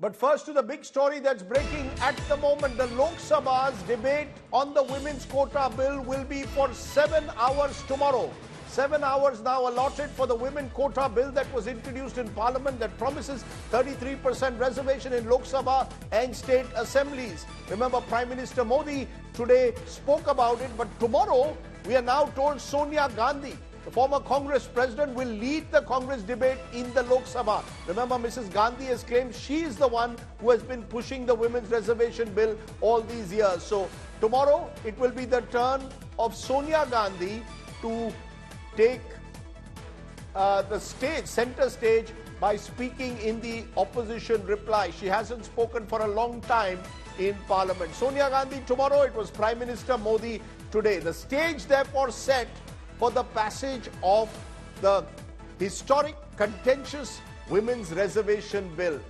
But first to the big story that's breaking at the moment. The Lok Sabha's debate on the women's quota bill will be for seven hours tomorrow. Seven hours now allotted for the women quota bill that was introduced in parliament that promises 33% reservation in Lok Sabha and state assemblies. Remember, Prime Minister Modi today spoke about it, but tomorrow we are now told Sonia Gandhi former Congress president will lead the Congress debate in the Lok Sabha. Remember, Mrs. Gandhi has claimed she is the one who has been pushing the women's reservation bill all these years. So, tomorrow it will be the turn of Sonia Gandhi to take uh, the stage, center stage, by speaking in the opposition reply. She hasn't spoken for a long time in parliament. Sonia Gandhi tomorrow, it was Prime Minister Modi today. The stage therefore set for the passage of the historic contentious Women's Reservation Bill.